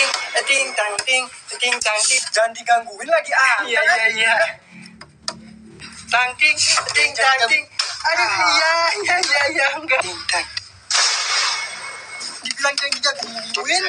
ting ting tang ting ting tang ting Jangan digangguin lagi ah. iya kan? iya iya. Tang ting ting tang ting aduh iya iya iya iya enggak. Dibilang jangan digangguin.